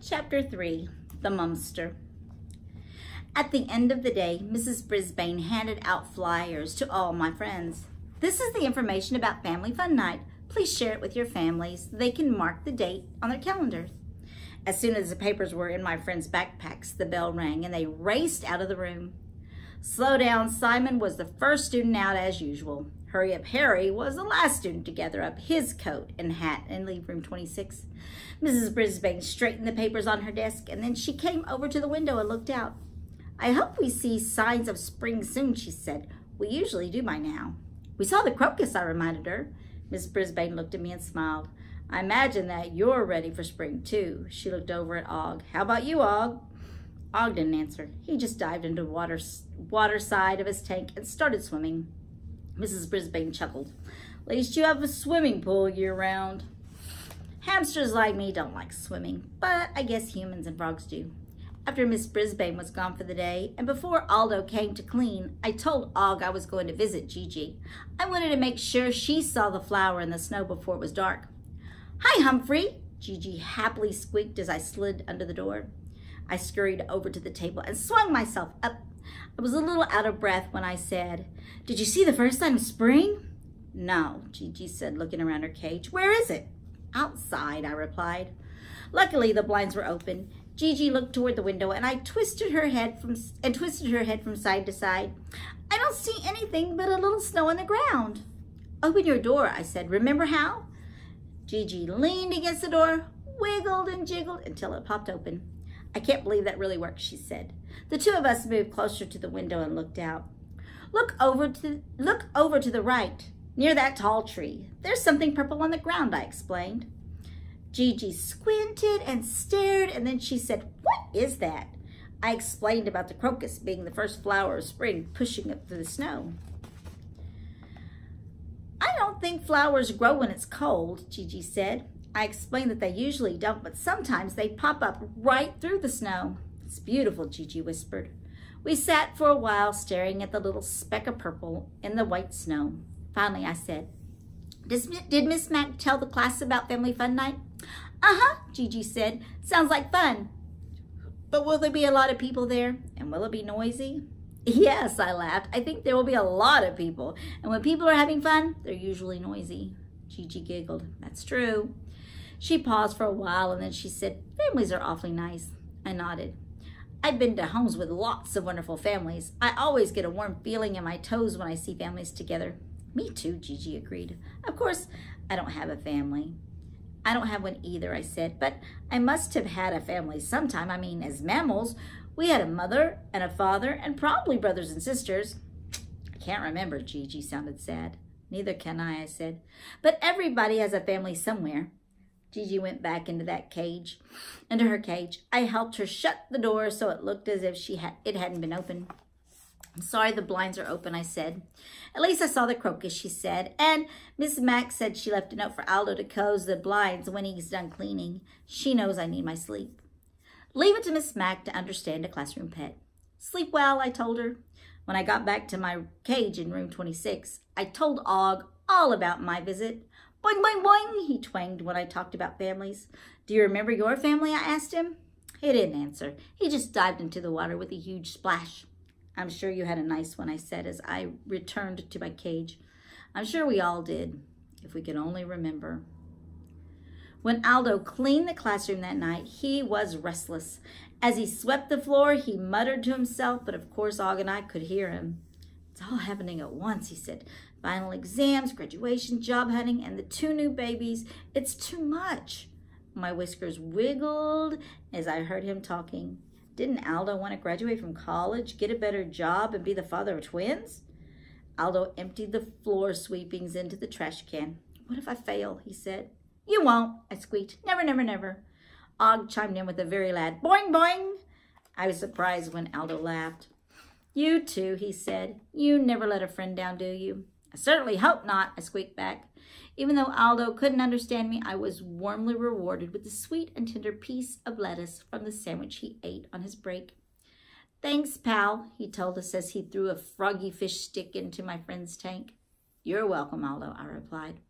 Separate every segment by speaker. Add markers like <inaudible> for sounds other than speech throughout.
Speaker 1: Chapter 3 The Humpster. At the end of the day, Mrs. Brisbane handed out flyers to all my friends. This is the information about Family Fun Night. Please share it with your families. They can mark the date on their calendars. As soon as the papers were in my friends' backpacks, the bell rang and they raced out of the room. Slow down Simon was the first student out as usual. Hurry Up Harry was the last student to gather up his coat and hat and leave room 26. Mrs. Brisbane straightened the papers on her desk and then she came over to the window and looked out. I hope we see signs of spring soon, she said. We usually do by now. We saw the crocus, I reminded her. Miss Brisbane looked at me and smiled. I imagine that you're ready for spring too. She looked over at Og. How about you, Og? Og didn't answer. He just dived into the water, water side of his tank and started swimming. Mrs. Brisbane chuckled. At least you have a swimming pool year round. Hamsters like me don't like swimming, but I guess humans and frogs do. After Miss Brisbane was gone for the day, and before Aldo came to clean, I told Og I was going to visit Gigi. I wanted to make sure she saw the flower in the snow before it was dark. Hi, Humphrey, Gigi happily squeaked as I slid under the door. I scurried over to the table and swung myself up. I was a little out of breath when I said, Did you see the first sign of spring? No, Gigi said, looking around her cage. Where is it? Outside, I replied. Luckily, the blinds were open. Gigi looked toward the window, and I twisted her head from and twisted her head from side to side. I don't see anything but a little snow on the ground. Open your door, I said. Remember how? Gigi leaned against the door, wiggled and jiggled until it popped open. I can't believe that really worked, she said. The two of us moved closer to the window and looked out. Look over to look over to the right, near that tall tree. There's something purple on the ground, I explained. Gigi squinted and stared, and then she said, What is that? I explained about the crocus being the first flower of spring pushing up through the snow. I don't think flowers grow when it's cold, Gigi said. I explained that they usually don't, but sometimes they pop up right through the snow. It's beautiful, Gigi whispered. We sat for a while staring at the little speck of purple in the white snow. Finally, I said, Did Miss Mac tell the class about Family Fun Night? Uh-huh, Gigi said. Sounds like fun. But will there be a lot of people there? And will it be noisy? <laughs> Yes, I laughed. I think there will be a lot of people. And when people are having fun, they're usually noisy. Gigi giggled. That's true. She paused for a while and then she said, Families are awfully nice. I nodded. I've been to homes with lots of wonderful families. I always get a warm feeling in my toes when I see families together. Me too, Gigi agreed. Of course, I don't have a family. I don't have one either, I said, but I must have had a family sometime. I mean, as mammals, we had a mother and a father and probably brothers and sisters. I can't remember, Gigi sounded sad. Neither can I, I said. But everybody has a family somewhere. Gigi went back into that cage, into her cage. I helped her shut the door so it looked as if she had it hadn't been open. I'm sorry the blinds are open, I said. At least I saw the crocus, she said. And Miss Mac said she left a note for Aldo to close the blinds when he's done cleaning. She knows I need my sleep. Leave it to Miss Mac to understand a classroom pet. Sleep well, I told her. When I got back to my cage in room 26, I told Og all about my visit. Boing, boing, boing, he twanged when I talked about families. Do you remember your family? I asked him. He didn't answer. He just dived into the water with a huge splash. I'm sure you had a nice one, I said as I returned to my cage. I'm sure we all did, if we could only remember. When Aldo cleaned the classroom that night, he was restless. As he swept the floor, he muttered to himself, but of course Og and I could hear him. It's all happening at once, he said. Final exams, graduation, job hunting, and the two new babies. It's too much. My whiskers wiggled as I heard him talking. Didn't Aldo want to graduate from college, get a better job, and be the father of twins? Aldo emptied the floor sweepings into the trash can. What if I fail? he said. You won't, I squeaked. Never, never, never. Og chimed in with a very loud boing, boing. I was surprised when Aldo laughed. You too, he said. You never let a friend down, do you? I certainly hope not, I squeaked back. Even though Aldo couldn't understand me, I was warmly rewarded with a sweet and tender piece of lettuce from the sandwich he ate on his break. Thanks, pal, he told us as he threw a froggy fish stick into my friend's tank. You're welcome, Aldo, I replied.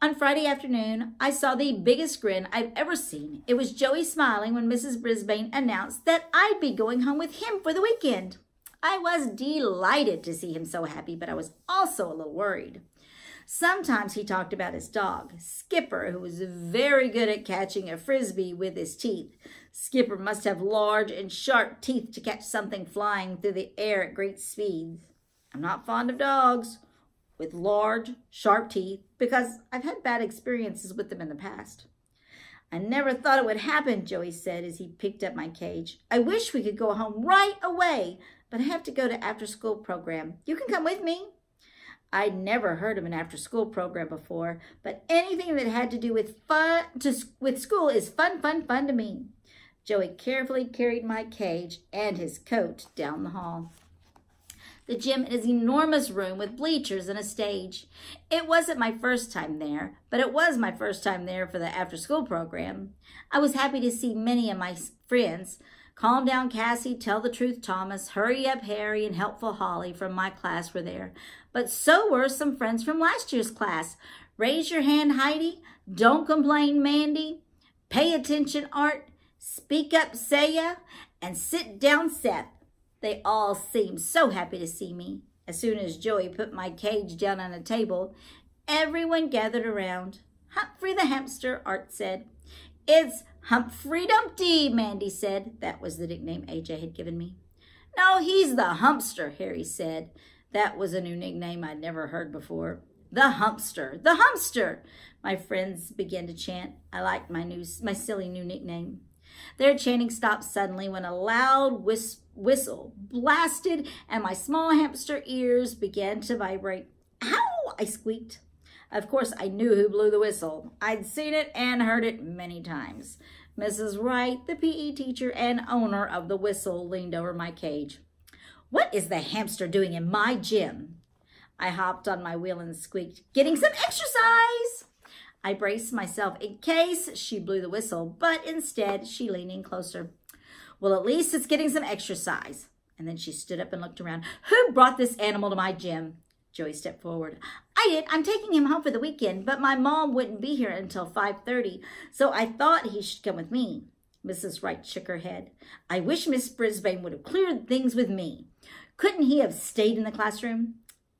Speaker 1: On Friday afternoon, I saw the biggest grin I've ever seen. It was Joey smiling when Mrs. Brisbane announced that I'd be going home with him for the weekend. I was delighted to see him so happy, but I was also a little worried. Sometimes he talked about his dog, Skipper, who was very good at catching a frisbee with his teeth. Skipper must have large and sharp teeth to catch something flying through the air at great speed. I'm not fond of dogs with large, sharp teeth because I've had bad experiences with them in the past. I never thought it would happen, Joey said as he picked up my cage. I wish we could go home right away, but I have to go to after school program. You can come with me. I'd never heard of an after school program before, but anything that had to do with fun to, with school is fun, fun, fun to me. Joey carefully carried my cage and his coat down the hall. The gym is an enormous room with bleachers and a stage. It wasn't my first time there, but it was my first time there for the after school program. I was happy to see many of my friends. Calm down, Cassie, tell the truth, Thomas, hurry up, Harry, and helpful Holly from my class were there. But so were some friends from last year's class. Raise your hand, Heidi. Don't complain, Mandy. Pay attention, Art. Speak up, Sayeh. And sit down, Seth. They all seemed so happy to see me. As soon as Joey put my cage down on a table, everyone gathered around. Humphrey the hamster, Art said. It's Humphrey Dumpty, Mandy said. That was the nickname AJ had given me. No, he's the Humpster, Harry said. That was a new nickname I'd never heard before. The Humpster, the Humpster. My friends began to chant. I liked my new, my silly new nickname. Their chanting stopped suddenly when a loud whis whistle blasted and my small hamster ears began to vibrate. Ow! I squeaked. Of course, I knew who blew the whistle. I'd seen it and heard it many times. Mrs. Wright, the PE teacher and owner of the whistle, leaned over my cage. What is the hamster doing in my gym? I hopped on my wheel and squeaked, getting some exercise. I braced myself in case she blew the whistle, but instead she leaned in closer. Well, at least it's getting some exercise. And then she stood up and looked around. Who brought this animal to my gym? Joey stepped forward. I did. I'm taking him home for the weekend, but my mom wouldn't be here until 5.30, so I thought he should come with me. Mrs. Wright shook her head. I wish Miss Brisbane would have cleared things with me. Couldn't he have stayed in the classroom?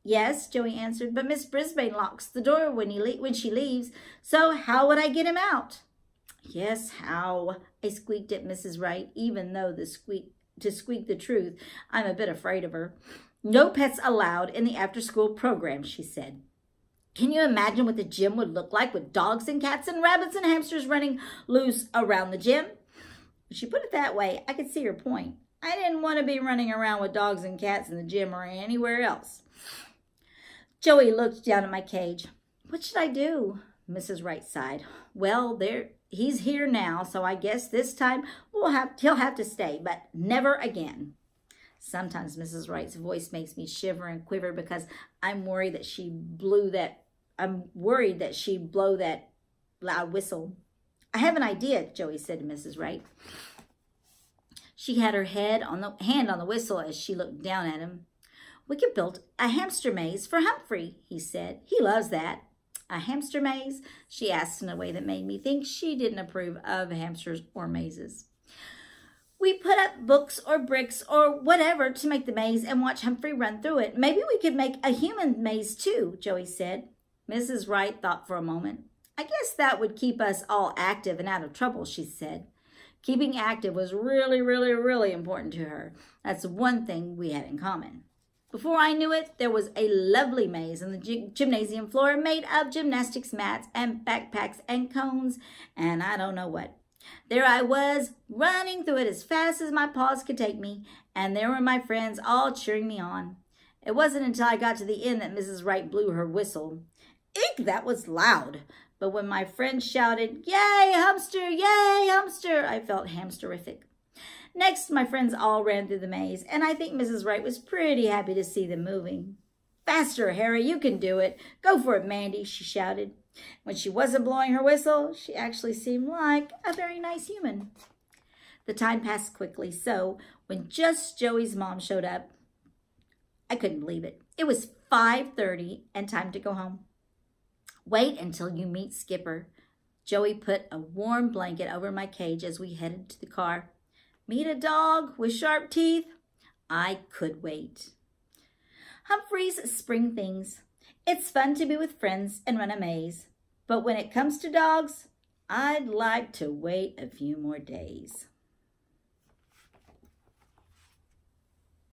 Speaker 1: Yes, Joey answered, but Miss Brisbane locks the door when, he when she leaves, so how would I get him out? Yes, how? I squeaked at Mrs. Wright, even though the squeak to squeak the truth, I'm a bit afraid of her. No pets allowed in the after-school program, she said. Can you imagine what the gym would look like with dogs and cats and rabbits and hamsters running loose around the gym? She put it that way, I could see her point. I didn't want to be running around with dogs and cats in the gym or anywhere else. Joey looked down at my cage. What should I do? Mrs. Wright sighed. Well, there he's here now, so I guess this time we'll have he'll have to stay, but never again. Sometimes Mrs. Wright's voice makes me shiver and quiver because I'm worried that she blew that I'm worried that she blow that loud whistle. I have an idea, Joey said to Mrs. Wright. She had her head on the hand on the whistle as she looked down at him. We could build a hamster maze for Humphrey, he said. He loves that. A hamster maze? She asked in a way that made me think she didn't approve of hamsters or mazes. We put up books or bricks or whatever to make the maze and watch Humphrey run through it. Maybe we could make a human maze too, Joey said. Mrs. Wright thought for a moment. I guess that would keep us all active and out of trouble, she said. Keeping active was really, really, really important to her. That's one thing we had in common. Before I knew it, there was a lovely maze on the gymnasium floor made of gymnastics mats and backpacks and cones and I don't know what. There I was, running through it as fast as my paws could take me, and there were my friends all cheering me on. It wasn't until I got to the end that Mrs. Wright blew her whistle. Eek, that was loud. But when my friends shouted, Yay, hamster, yay, hamster, I felt hamsterific. Next, my friends all ran through the maze, and I think Mrs. Wright was pretty happy to see them moving. Faster, Harry, you can do it. Go for it, Mandy, she shouted. When she wasn't blowing her whistle, she actually seemed like a very nice human. The time passed quickly, so when just Joey's mom showed up, I couldn't believe it. It was 5.30 and time to go home. Wait until you meet Skipper. Joey put a warm blanket over my cage as we headed to the car. Meet a dog with sharp teeth? I could wait. Humphrey's Spring Things. It's fun to be with friends and run a maze. But when it comes to dogs, I'd like to wait a few more days.